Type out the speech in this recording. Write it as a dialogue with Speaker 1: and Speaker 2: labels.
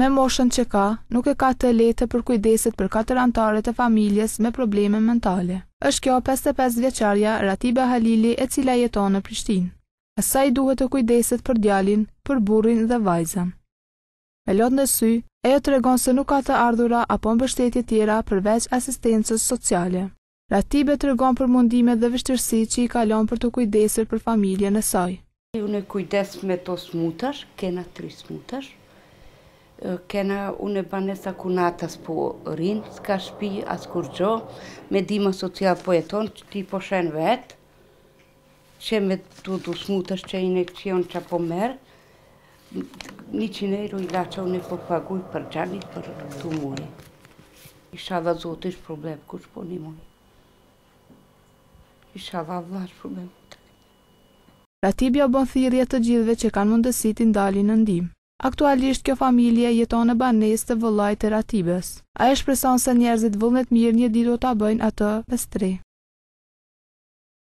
Speaker 1: Me moshën që ka, nuk e ka të lehtë të përkujdeset për katër anëtarë të familjes me probleme mentale. Është kjo 55 vjeçarja Ratibe Halili e cila jeton në Prishtinë. Asaj duhet të kujdeset për djalin, për burrin dhe vajzën. Me lot në sy, ajo tregon se nuk ka të ardhura apo mbështetje tjera përveç asistencës sociale. Ratibe tregon për mundimet dhe vështirësitë që i kalon për t'u kujdesur për familjen e saj.
Speaker 2: Unë kujdes me të smutë, kena tri të smutë, kena në banesa kunatës po rrinë, s'ka shpi, as kurgjo, me ndihma sociale po jetoj, qe ti po sheh vetë, Qe me të dy smutë qe inekcion qa po merr, njëqind euro ilaçe une po paguj për Xhanin për çdo muaj. Ishalla zoti shpërbleft kush po nimon. Ishalla Allah shpërbleft.
Speaker 1: Ratibja u bën thirrje të gjithëve që kanë mundësi t'i dalin në ndihmë. Aktualisht kjo familje jeton në banesë të vëllait të Ratibes. Ajo shpreson se njerëzit vullnetmirë një ditë do ta bëjnë atë me strehë.